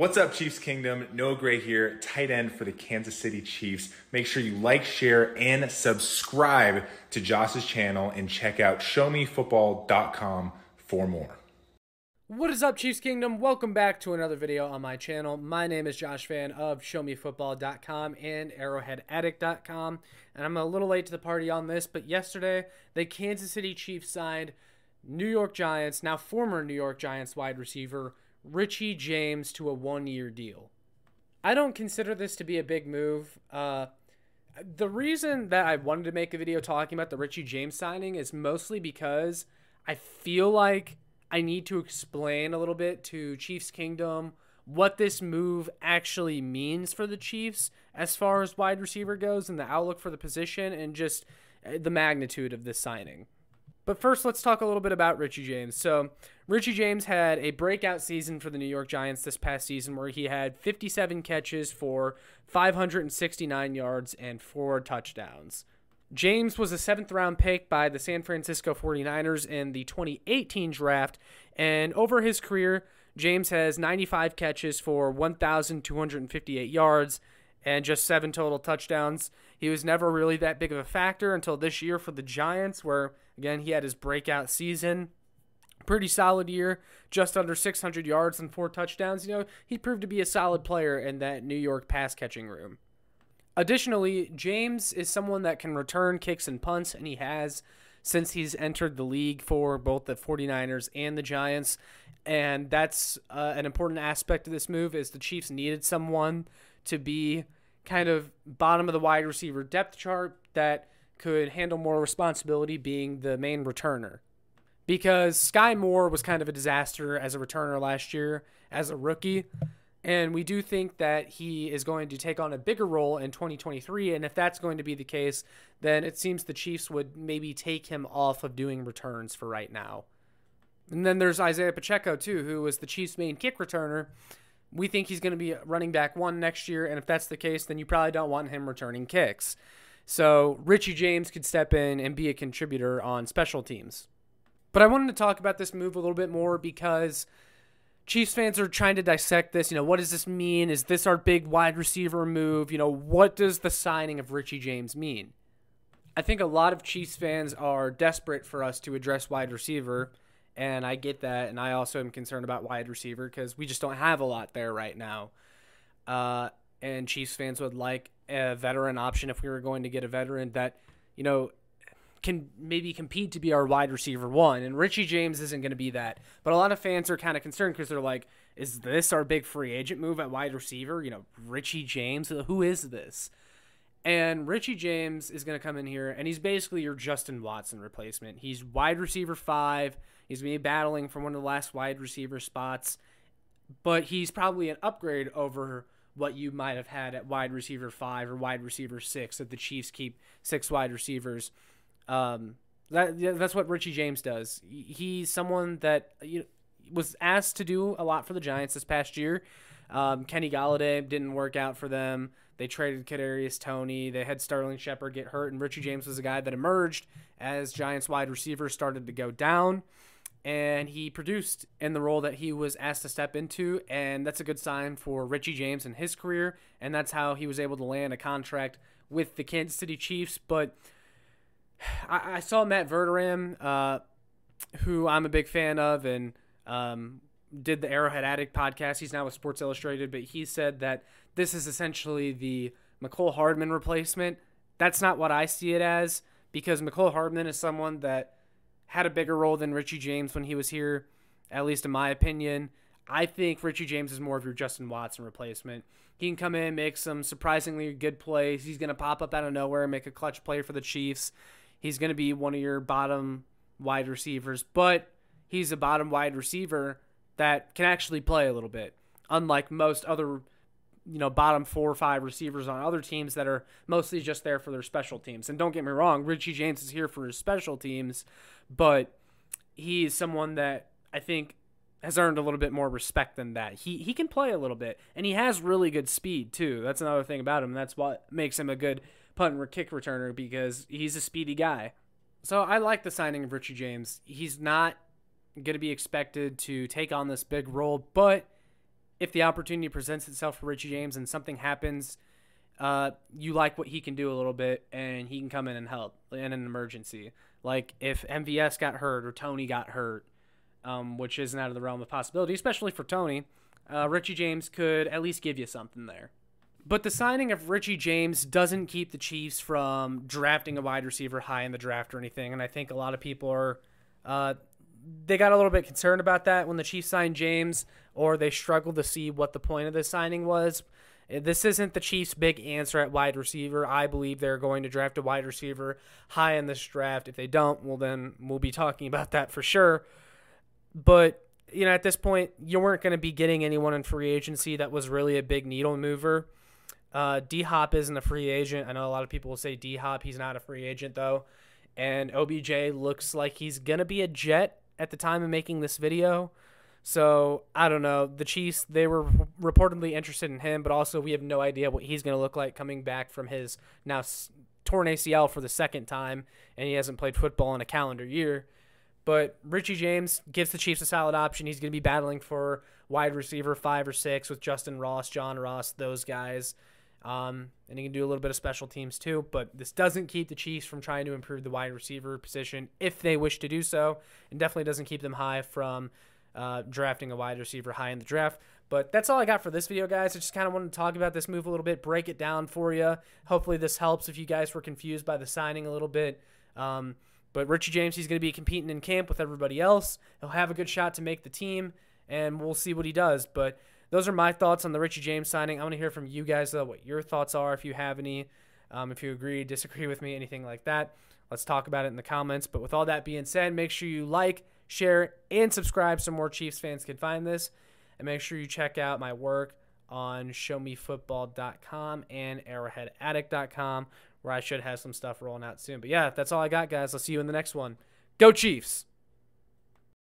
What's up, Chiefs Kingdom? Noah Gray here, tight end for the Kansas City Chiefs. Make sure you like, share, and subscribe to Josh's channel and check out showmefootball.com for more. What is up, Chiefs Kingdom? Welcome back to another video on my channel. My name is Josh Fann of ShowMeFootball.com and ArrowheadAddict.com. And I'm a little late to the party on this, but yesterday the Kansas City Chiefs signed New York Giants, now former New York Giants wide receiver Richie James to a one year deal. I don't consider this to be a big move. Uh, the reason that I wanted to make a video talking about the Richie James signing is mostly because I feel like I need to explain a little bit to Chiefs Kingdom what this move actually means for the Chiefs as far as wide receiver goes and the outlook for the position and just uh, the magnitude of this signing. But first, let's talk a little bit about Richie James. So, Richie James had a breakout season for the New York Giants this past season where he had 57 catches for 569 yards and four touchdowns. James was a seventh round pick by the San Francisco 49ers in the 2018 draft, and over his career, James has 95 catches for 1,258 yards and just seven total touchdowns. He was never really that big of a factor until this year for the Giants, where again he had his breakout season. Pretty solid year, just under 600 yards and four touchdowns. You know, he proved to be a solid player in that New York pass catching room. Additionally, James is someone that can return kicks and punts, and he has since he's entered the league for both the 49ers and the Giants. And that's uh, an important aspect of this move is the Chiefs needed someone to be kind of bottom of the wide receiver depth chart that could handle more responsibility being the main returner. Because Skyy Moore was kind of a disaster as a returner last year as a rookie. And we do think that he is going to take on a bigger role in 2023. And if that's going to be the case, then it seems the Chiefs would maybe take him off of doing returns for right now. And then there's Isaiah Pacheco, too, who was the Chiefs' main kick returner. We think he's going to be running back one next year, and if that's the case, then you probably don't want him returning kicks. So Richie James could step in and be a contributor on special teams. But I wanted to talk about this move a little bit more because Chiefs fans are trying to dissect this. You know, what does this mean? Is this our big wide receiver move? You know, what does the signing of Richie James mean? I think a lot of Chiefs fans are desperate for us to address wide receiver and I get that, and I also am concerned about wide receiver because we just don't have a lot there right now. Uh, and Chiefs fans would like a veteran option if we were going to get a veteran that, you know, can maybe compete to be our wide receiver one. And Richie James isn't going to be that. But a lot of fans are kind of concerned because they're like, is this our big free agent move at wide receiver? You know, Richie James, who is this? And Richie James is going to come in here, and he's basically your Justin Watson replacement. He's wide receiver five. He's going to be battling for one of the last wide receiver spots, but he's probably an upgrade over what you might have had at wide receiver five or wide receiver six. That the Chiefs keep six wide receivers, um, that that's what Richie James does. He's someone that you know, was asked to do a lot for the Giants this past year. Um, Kenny Golladay didn't work out for them. They traded Kadarius Toney. They had Sterling Shepard get hurt, and Richie James was a guy that emerged as Giants wide receivers started to go down. And he produced in the role that he was asked to step into, and that's a good sign for Richie James and his career. And that's how he was able to land a contract with the Kansas City Chiefs. But I, I saw Matt Verderame, uh, who I'm a big fan of, and um, did the Arrowhead Addict podcast. He's now with Sports Illustrated, but he said that this is essentially the Mecole Hardman replacement. That's not what I see it as because Mecole Hardman is someone that had a bigger role than Richie James when he was here, at least in my opinion. I think Richie James is more of your Justin Watson replacement. He can come in, make some surprisingly good plays. He's going to pop up out of nowhere and make a clutch play for the Chiefs. He's going to be one of your bottom wide receivers, but he's a bottom wide receiver that can actually play a little bit, unlike most other you know bottom four or five receivers on other teams that are mostly just there for their special teams. And don't get me wrong, Richie James is here for his special teams, but he's someone that I think has earned a little bit more respect than that. He he can play a little bit, and he has really good speed too. That's another thing about him. That's what makes him a good punt and kick returner because he's a speedy guy. So I like the signing of Richie James. He's not going to be expected to take on this big role, but if the opportunity presents itself for Richie James and something happens, uh, you like what he can do a little bit, and he can come in and help in an emergency. Like if MVS got hurt or Toney got hurt, um, which isn't out of the realm of possibility, especially for Toney, uh, Richie James could at least give you something there. But the signing of Richie James doesn't keep the Chiefs from drafting a wide receiver high in the draft or anything. And I think a lot of people are, uh, they got a little bit concerned about that when the Chiefs signed James, or they struggle to see what the point of this signing was. This isn't the Chiefs' big answer at wide receiver. I believe they're going to draft a wide receiver high in this draft. If they don't, well, then we'll be talking about that for sure. But, you know, at this point, you weren't going to be getting anyone in free agency that was really a big needle mover. Uh, D Hop isn't a free agent. I know a lot of people will say D Hop. He's not a free agent, though. And OBJ looks like he's going to be a Jet at the time of making this video. So I don't know. The Chiefs they were reportedly interested in him, but also we have no idea what he's going to look like coming back from his now torn ACL for the second time, and he hasn't played football in a calendar year. But Richie James gives the Chiefs a solid option. He's going to be battling for wide receiver five or six with Justyn Ross, John Ross, those guys. Um, and he can do a little bit of special teams too. But this doesn't keep the Chiefs from trying to improve the wide receiver position if they wish to do so, and definitely doesn't keep them high from uh, drafting a wide receiver high in the draft. But that's all I got for this video, guys. I just kind of wanted to talk about this move a little bit, break it down for you. Hopefully, this helps if you guys were confused by the signing a little bit. Um, but Richie James, he's going to be competing in camp with everybody else. He'll have a good shot to make the team, and we'll see what he does. But those are my thoughts on the Richie James signing. I want to hear from you guys, though, what your thoughts are, if you have any, um, if you agree, disagree with me, anything like that. Let's talk about it in the comments. But with all that being said, make sure you like, share, and subscribe so more Chiefs fans can find this. And make sure you check out my work on showmefootball.com and arrowheadaddict.com, where I should have some stuff rolling out soon. But yeah, that's all I got, guys. I'll see you in the next one. Go Chiefs!